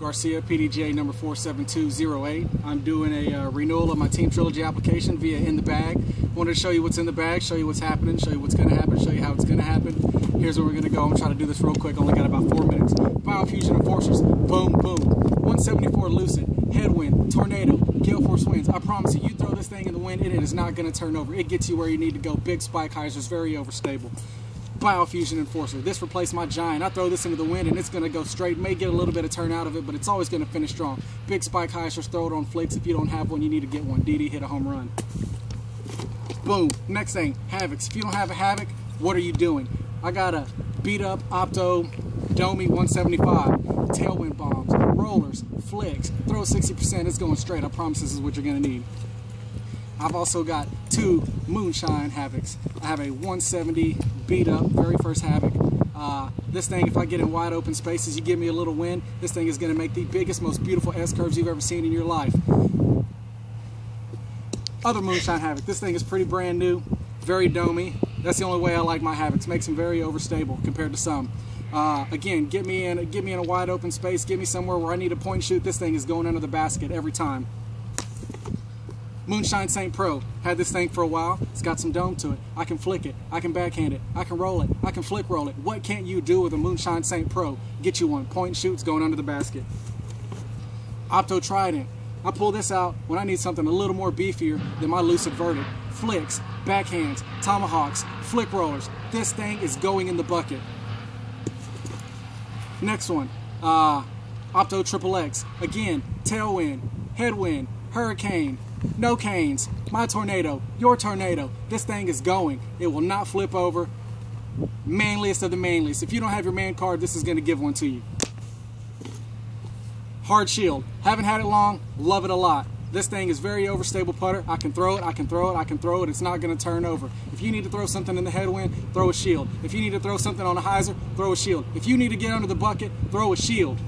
Garcia, PDGA number 47208. I'm doing a uh, renewal of my Team Trilogy application via In the Bag. Wanted to show you what's in the bag, show you what's happening, show you what's going to happen, show you how it's going to happen. Here's where we're going to go. I'm going to try to do this real quick. Only got about four minutes. BioFuzion Enforcers. Boom, boom. 174 Lucid. Headwind. Tornado. Gale Force winds. I promise you, you throw this thing in the wind, it is not going to turn over. It gets you where you need to go. Big spike hyzers, very overstable. BioFuzion Enforcer. This replaced my Giant. I throw this into the wind and it's going to go straight. May get a little bit of turn out of it, but it's always going to finish strong. Big spike hyzers, throw it on flicks. If you don't have one, you need to get one. DD hit a home run. Boom. Next thing, Havocs. If you don't have a Havoc, what are you doing? I got a beat up Opto Domi 175, tailwind bombs, rollers, flicks, throw 60%, it's going straight. I promise this is what you're going to need. I've also got two Moonshine Havocs. I have a 170 beat up, very first Havoc. Uh, this thing, if I get in wide open spaces, you give me a little wind, this thing is going to make the biggest, most beautiful S-curves you've ever seen in your life. Other Moonshine Havoc. This thing is pretty brand new, very domey. That's the only way I like my Havocs. Makes them very overstable compared to some. Uh, again, get me in, get me in a wide open space. Get me somewhere where I need a point and shoot. This thing is going under the basket every time. Moonshine Saint Pro. Had this thing for a while. It's got some dome to it. I can flick it. I can backhand it. I can roll it. I can flick roll it. What can't you do with a Moonshine Saint Pro? Get you one. Point and shoots going under the basket. Opto Trident. I pull this out when I need something a little more beefier than my Lucid Verdict. Flicks, backhands, tomahawks, flick rollers. This thing is going in the bucket. Next one, uh, Opto Triple X. Again, tailwind, headwind, hurricane, no canes, my tornado, your tornado. This thing is going. It will not flip over. Manliest of the manliest. If you don't have your man card, this is going to give one to you. Hard shield. Haven't had it long, love it a lot. This thing is very overstable putter. I can throw it, I can throw it, I can throw it. It's not going to turn over. If you need to throw something in the headwind, throw a shield. If you need to throw something on a hyzer, throw a shield. If you need to get under the bucket, throw a shield.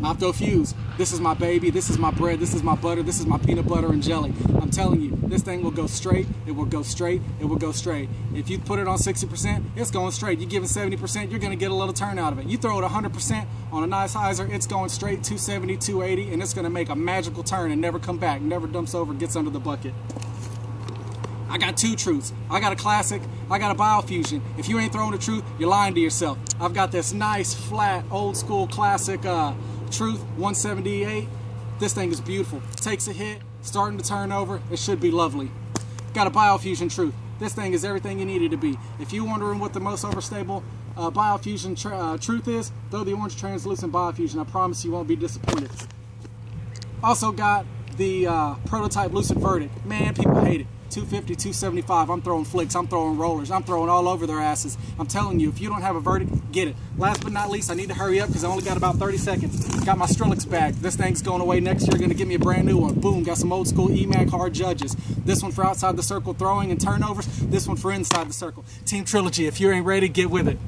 Opto Fuse. This is my baby. This is my bread. This is my butter. This is my peanut butter and jelly. I'm telling you, this thing will go straight. It will go straight. It will go straight. If you put it on 60%, it's going straight. You give it 70%, you're going to get a little turn out of it. You throw it 100% on a nice hyzer, it's going straight 270, 280, and it's going to make a magical turn and never come back. Never dumps over, gets under the bucket. I got two truths. I got a classic, I got a BioFuzion. If you ain't throwing the truth, you're lying to yourself. I've got this nice, flat, old school classic uh, Truth 178. This thing is beautiful. Takes a hit, starting to turn over. It should be lovely. Got a BioFuzion Truth. This thing is everything you need it to be. If you're wondering what the most overstable uh, BioFuzion tr uh, Truth is, throw the orange translucent BioFuzion. I promise you won't be disappointed. Also got the uh, prototype Lucid Verdict. Man, people hate it. 250, 275. I'm throwing flicks. I'm throwing rollers. I'm throwing all over their asses. I'm telling you, if you don't have a verdict, get it. Last but not least, I need to hurry up because I only got about 30 seconds. Got my Strelix bag. This thing's going away next year. Going to give me a brand new one. Boom. Got some old school EMAC hard judges. This one for outside the circle throwing and turnovers. This one for inside the circle. Team Trilogy. If you ain't ready, get with it.